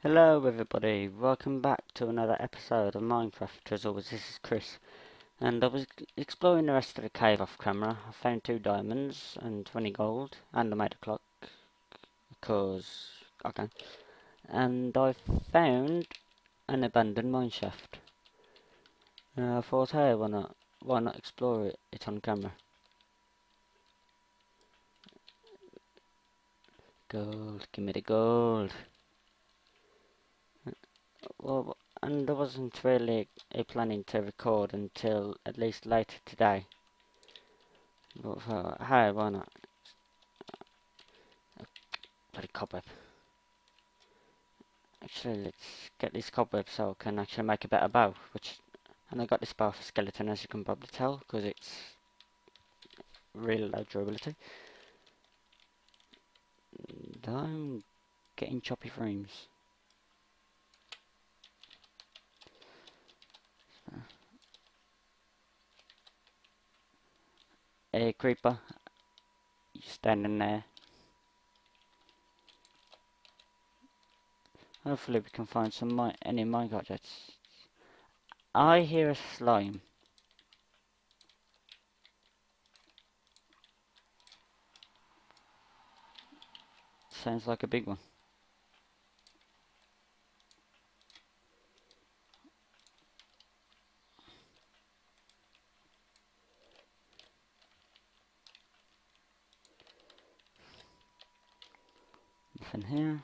Hello everybody, welcome back to another episode of Minecraft. Always, this is Chris. And I was exploring the rest of the cave off camera. I found two diamonds and 20 gold, and I made a clock. Because okay. And I found an abandoned mineshaft. Uh, I thought, hey, why not, why not explore it, it on camera? Gold, give me the gold well, and I wasn't really uh, planning to record until at least later today. But uh, hey, why not? Uh, bloody cobweb. Actually, let's get this cobweb so I can actually make a better bow. Which, and I got this bow for skeleton, as you can probably tell, because it's really low durability. And I'm getting choppy frames. Hey, creeper. Standing there. Hopefully we can find some mi any mine gadgets. I hear a slime. Sounds like a big one. Nothing here.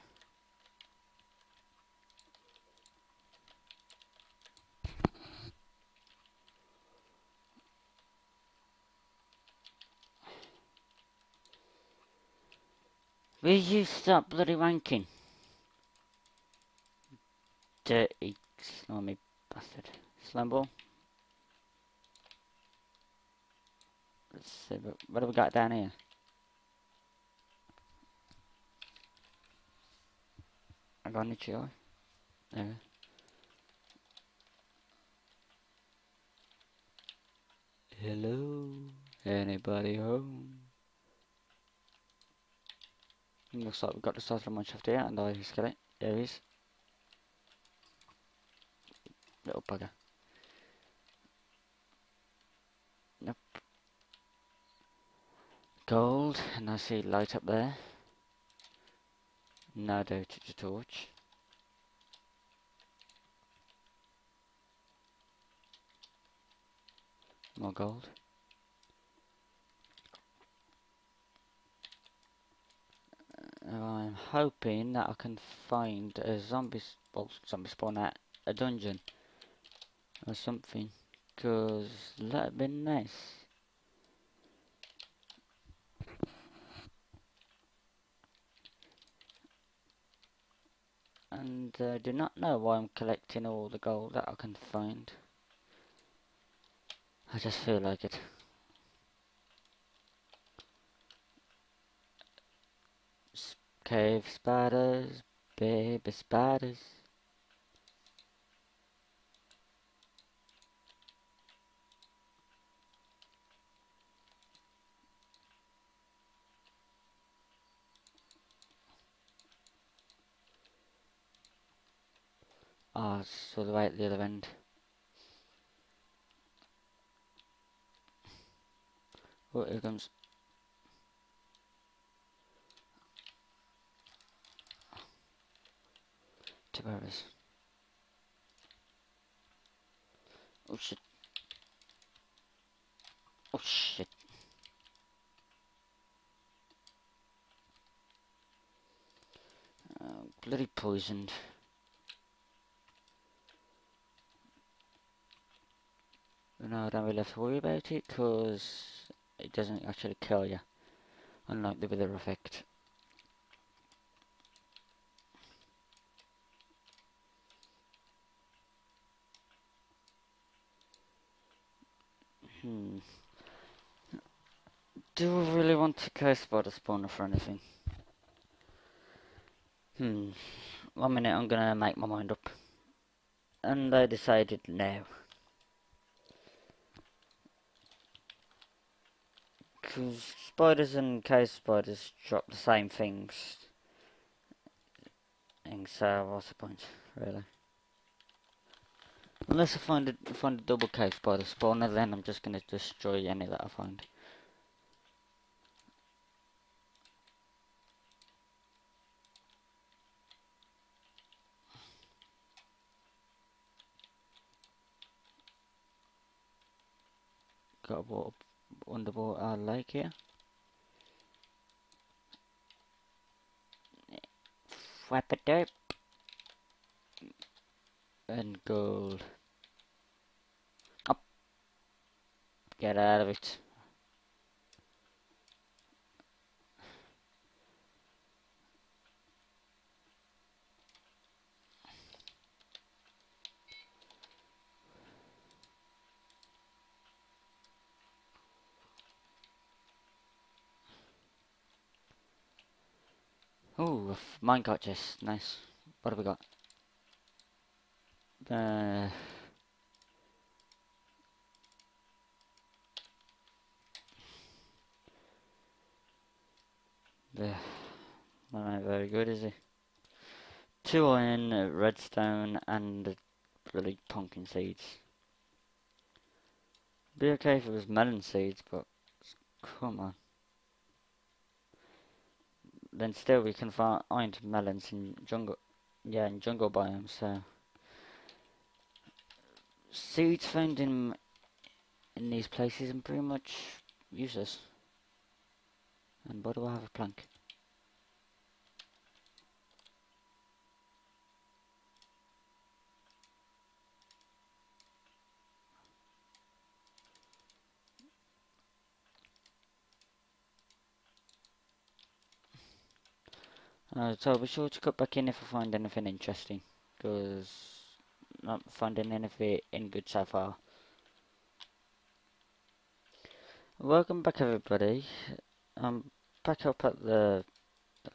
Will you stop bloody wanking? Dirty slimy bastard. Slime. Let's see, what have we got down here? I got any chili. There. Hello, anybody home? Looks like we've got the start of mineshaft here, and I just get it. There he is. Little bugger. Nope. Gold, and I see light up there. Now to the torch. More gold. I'm hoping that I can find a zombie, well, zombie spawn at a dungeon or something, because that'd be nice. and uh, do not know why I'm collecting all the gold that I can find. I just feel like it. Cave spiders, baby spiders. Ah, oh, so the way at the other end. Oh, here comes. Two arrows. Oh shit. Oh shit. Uh, bloody poisoned. No, I don't really have to worry about it because it doesn't actually kill you, unlike the wither effect. Hmm. Do I really want to cave spider spawner for anything? Hmm. One minute I'm gonna make my mind up. And I decided now. because spiders and cave spiders drop the same things. And so what's the point, really? Unless I find a, find a double cave by the spawner, then I'm just going to destroy any that I find. Got a water, underwater lake here. Whap And gold. Up. Get out of it. Oh, minecart chest, nice. What have we got? Uh, the not very good, is he? Two iron, redstone, and really pumpkin seeds. Be okay if it was melon seeds, but come on then still we can find iron melons in jungle, yeah, in jungle biomes. So seeds found in in these places are pretty much useless. And why do I have a plank? Uh, so be sure to cut back in if I find anything interesting, because not finding anything in good so far. Welcome back everybody. I'm back up at the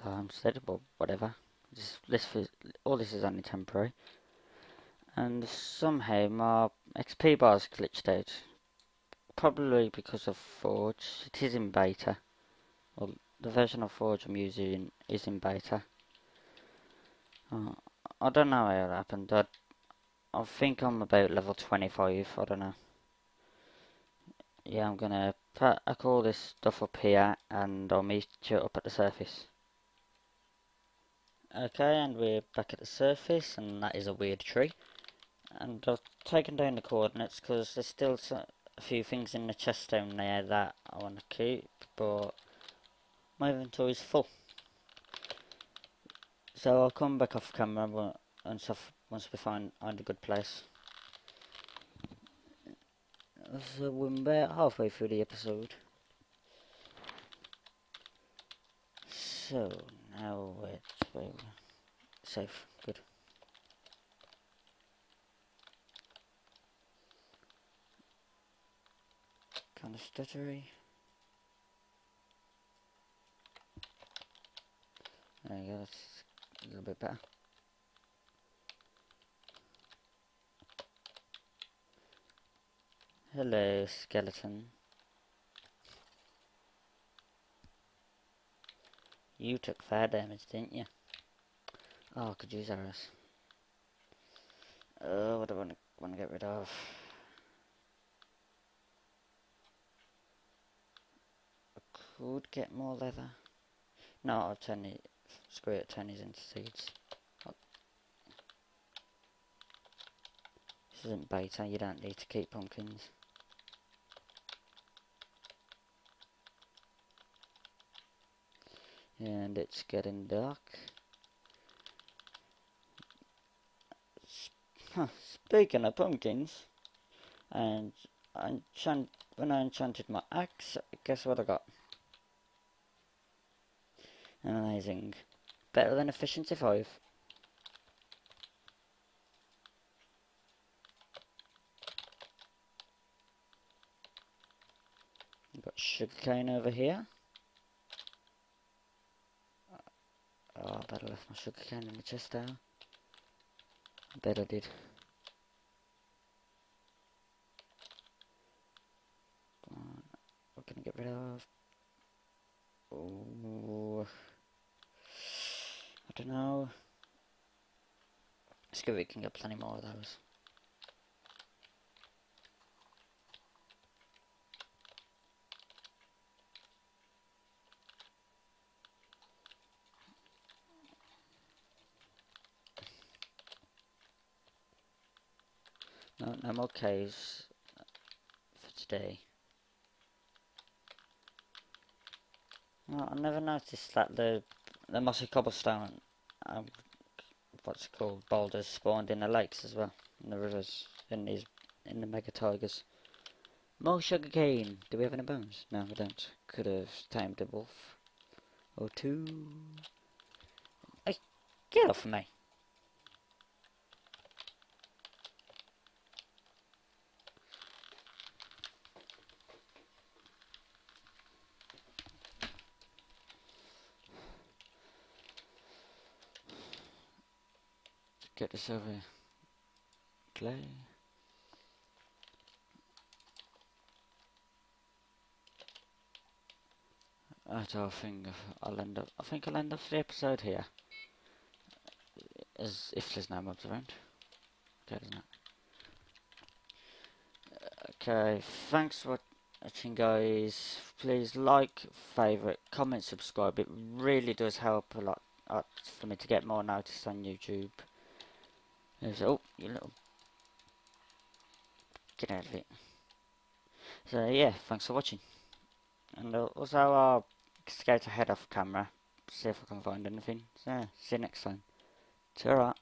homestead, um, or whatever. This, all this is only temporary. And somehow my XP bar's glitched out. Probably because of Forge. It is in beta. Well, the version of Forge I'm using is in beta. Uh, I don't know how it happened. I, I think I'm about level 25. I don't know. Yeah, I'm gonna pack all this stuff up here and I'll meet you up at the surface. Okay, and we're back at the surface and that is a weird tree. And I've taken down the coordinates because there's still a few things in the chest down there that I want to keep, but my inventory is full. So I'll come back off camera and stuff once we find, find a good place. So we're about halfway through the episode. So now we're safe. Good. Kind of stuttery. There you go, that's a little bit better. Hello, skeleton. You took fire damage, didn't you? Oh, I could use arrows. Oh, what do I want to, want to get rid of? I could get more leather. No, I'll turn it screw it, turn these into seeds. Oh. This isn't beta, you don't need to keep pumpkins. And it's getting dark. Huh, speaking of pumpkins, and enchant when I enchanted my axe, guess what I got? Amazing. Better than efficiency 5. Got sugarcane over here. Oh, I better left my sugarcane in the chest there. I bet I did. What can I get rid of? Oh I don't know. Let's we can get plenty more of those. No, no more caves for today. Well, I never noticed that the the mossy cobblestone, um, what's it called, boulders spawned in the lakes as well, in the rivers, in these, in the mega taigas. More sugarcane. Do we have any bones? No, we don't. Could have tamed a wolf or two. Hey, get off of me. Get this over clay. I don't think I'll end up. I think I'll end up the episode here. As if there's no mobs around. Okay, isn't it? Okay, thanks for watching, guys. Please like, favorite, comment, subscribe. It really does help a lot uh, for me to get more noticed on YouTube. There's, oh, you little... Get out of it. So, yeah, thanks for watching. And uh, also, I'll scout ahead off camera, see if I can find anything. So, see you next time. ta